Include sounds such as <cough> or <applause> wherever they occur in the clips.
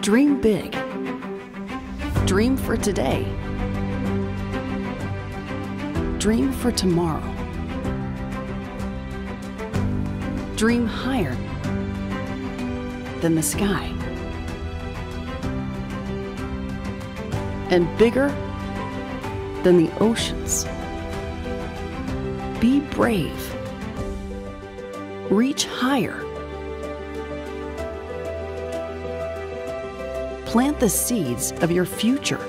Dream big. Dream for today. Dream for tomorrow. Dream higher than the sky. And bigger than the oceans. Be brave. Reach higher. Plant the seeds of your future.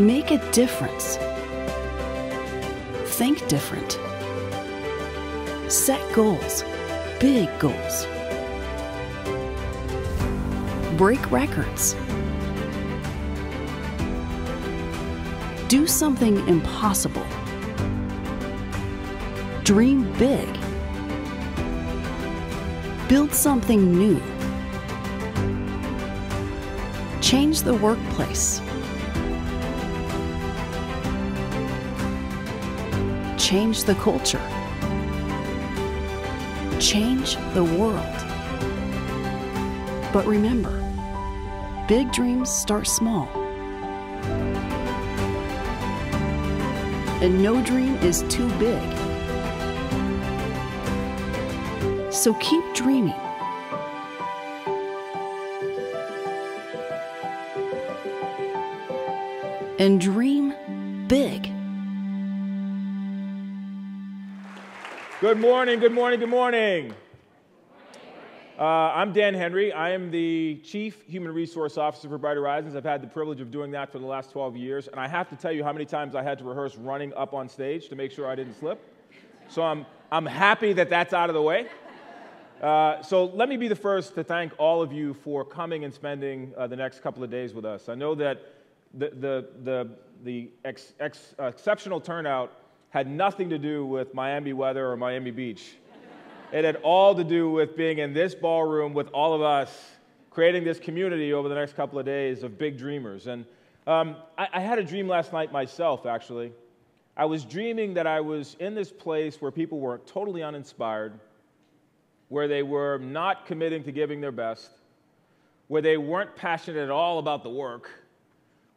Make a difference. Think different. Set goals, big goals. Break records. Do something impossible. Dream big. Build something new. Change the workplace. Change the culture. Change the world. But remember, big dreams start small. And no dream is too big. So keep dreaming. And dream big. Good morning, good morning, good morning. Uh, I'm Dan Henry. I am the Chief Human Resource Officer for Bright Horizons. I've had the privilege of doing that for the last 12 years, and I have to tell you how many times I had to rehearse running up on stage to make sure I didn't slip. So I'm, I'm happy that that's out of the way. Uh, so let me be the first to thank all of you for coming and spending uh, the next couple of days with us. I know that the, the, the, the ex, ex, uh, exceptional turnout had nothing to do with Miami weather or Miami Beach. It had all to do with being in this ballroom with all of us, creating this community over the next couple of days of big dreamers. And um, I, I had a dream last night myself, actually. I was dreaming that I was in this place where people were totally uninspired, where they were not committing to giving their best, where they weren't passionate at all about the work,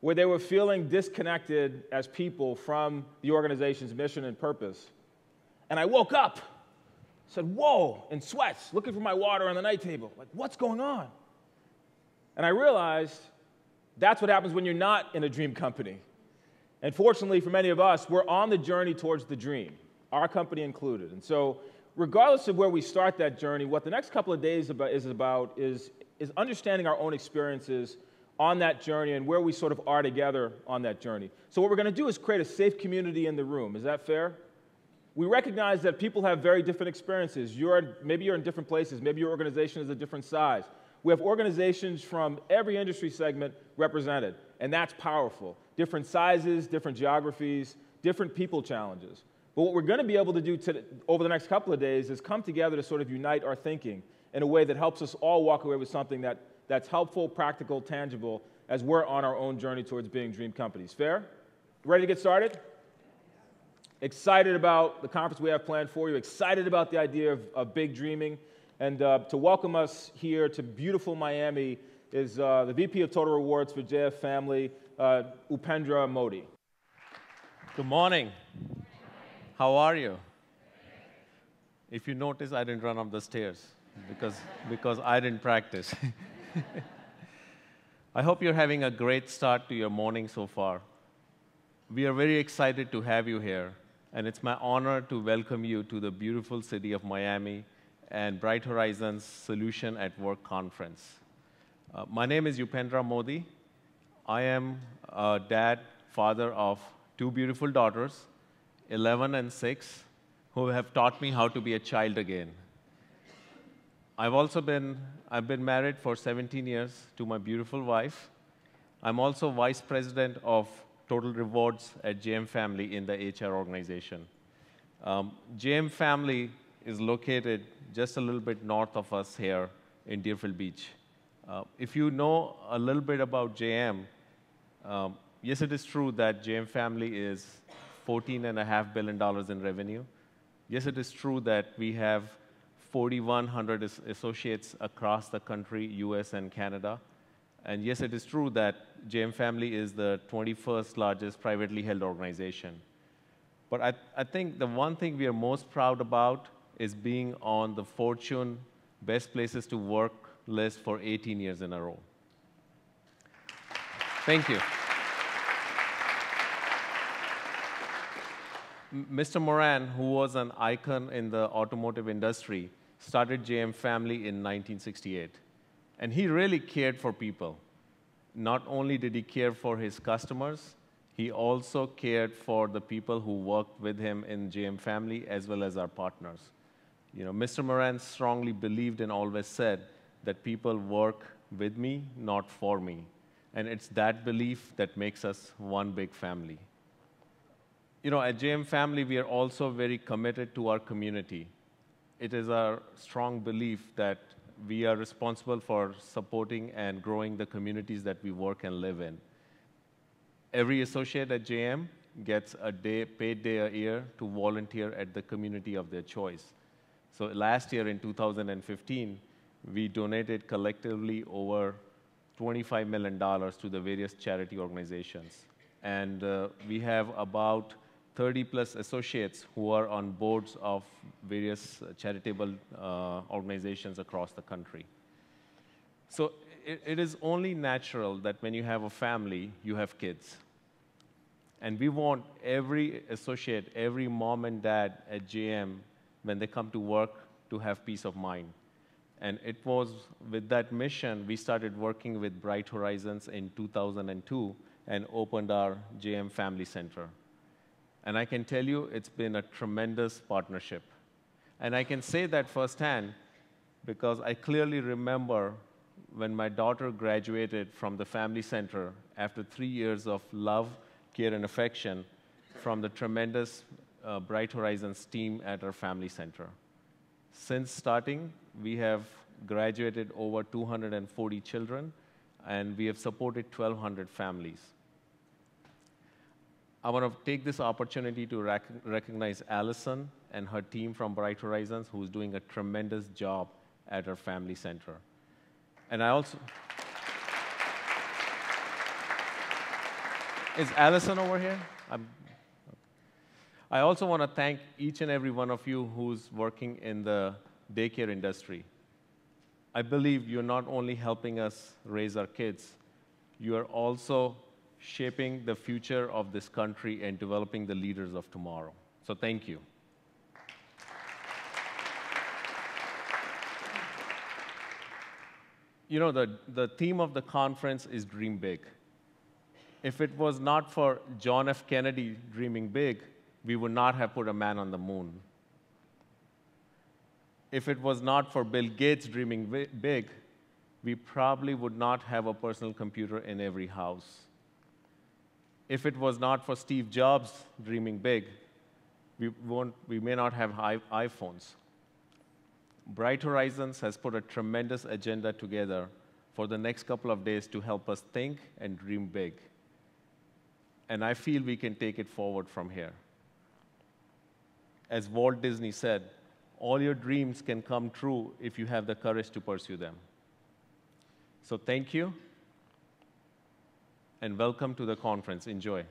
where they were feeling disconnected as people from the organization's mission and purpose. And I woke up, said, Whoa, in sweats, looking for my water on the night table. Like, what's going on? And I realized that's what happens when you're not in a dream company. And fortunately for many of us, we're on the journey towards the dream, our company included. And so, regardless of where we start that journey, what the next couple of days is about is, is understanding our own experiences on that journey and where we sort of are together on that journey. So, what we're going to do is create a safe community in the room. Is that fair? We recognize that people have very different experiences. You're, maybe you're in different places, maybe your organization is a different size. We have organizations from every industry segment represented, and that's powerful. Different sizes, different geographies, different people challenges. But what we're going to be able to do to, over the next couple of days is come together to sort of unite our thinking in a way that helps us all walk away with something that that's helpful, practical, tangible as we're on our own journey towards being dream companies. Fair? Ready to get started? Excited about the conference we have planned for you, excited about the idea of, of big dreaming. And uh, to welcome us here to beautiful Miami is uh, the VP of Total Rewards for JM Family, uh, Upendra Mody. Good morning. How are you? If you notice, I didn't run up the stairs because, because I didn't practice. <laughs> I hope you're having a great start to your morning so far. We are very excited to have you here, and it's my honor to welcome you to the beautiful city of Miami and Bright Horizons Solution at Work conference. Uh, my name is Upendra Mody. I am a dad, father of two beautiful daughters, 11 and 6, who have taught me how to be a child again. I've also been, I've been married for 17 years to my beautiful wife. I'm also vice president of Total Rewards at JM Family in the HR organization. Um, JM Family is located just a little bit north of us here in Deerfield Beach. Uh, if you know a little bit about JM, um, yes, it is true that JM Family is $14.5 billion in revenue. Yes, it is true that we have 4,100 associates across the country, US and Canada. And yes, it is true that JM Family is the 21st largest privately held organization. But I, I think the one thing we are most proud about is being on the Fortune Best Places to Work list for 18 years in a row. Thank you. Mr. Moran, who was an icon in the automotive industry, started JM Family in 1968. And he really cared for people. Not only did he care for his customers, he also cared for the people who worked with him in JM Family as well as our partners. You know, Mr. Moran strongly believed and always said that people work with me, not for me. And it's that belief that makes us one big family. You know, at JM Family, we are also very committed to our community. It is our strong belief that we are responsible for supporting and growing the communities that we work and live in. Every associate at JM gets a day, paid day a year to volunteer at the community of their choice. So last year in 2015, we donated collectively over $25 million to the various charity organizations. And uh, we have about 30 plus associates who are on boards of various charitable uh, organizations across the country. So it, it is only natural that when you have a family, you have kids. And we want every associate, every mom and dad at JM, when they come to work, to have peace of mind. And it was with that mission, we started working with Bright Horizons in 2002 and opened our JM Family Center. And I can tell you it's been a tremendous partnership. And I can say that firsthand because I clearly remember when my daughter graduated from the family center after three years of love, care, and affection from the tremendous uh, Bright Horizons team at our family center. Since starting, we have graduated over 240 children, and we have supported 1,200 families. I want to take this opportunity to rec recognize Allison and her team from Bright Horizons, who's doing a tremendous job at her family center. And I also. Is Allison over here? I'm, I also want to thank each and every one of you who's working in the daycare industry. I believe you're not only helping us raise our kids, you are also shaping the future of this country and developing the leaders of tomorrow. So thank you. You know, the, the theme of the conference is Dream Big. If it was not for John F. Kennedy dreaming big, we would not have put a man on the moon. If it was not for Bill Gates dreaming big, we probably would not have a personal computer in every house if it was not for Steve Jobs dreaming big, we, won't, we may not have iPhones. Bright Horizons has put a tremendous agenda together for the next couple of days to help us think and dream big. And I feel we can take it forward from here. As Walt Disney said, all your dreams can come true if you have the courage to pursue them. So thank you and welcome to the conference. Enjoy.